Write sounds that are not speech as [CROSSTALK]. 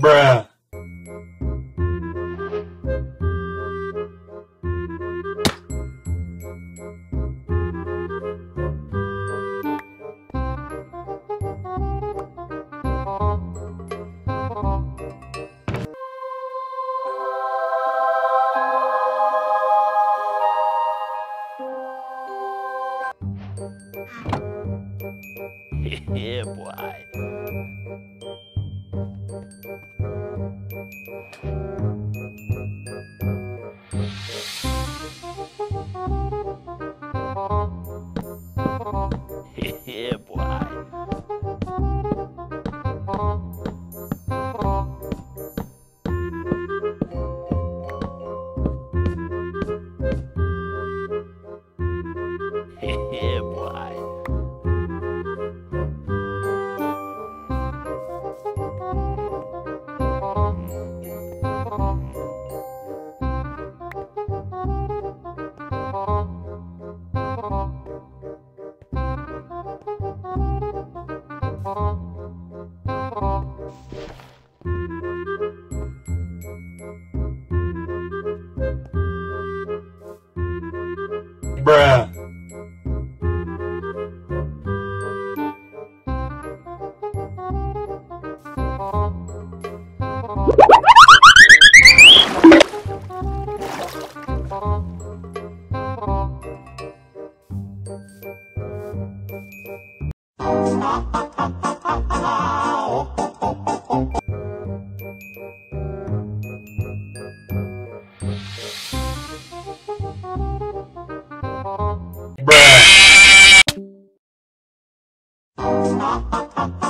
Bruh. [LAUGHS] yeah, boy. [LAUGHS] yeah, Bruh. Bruh. あ!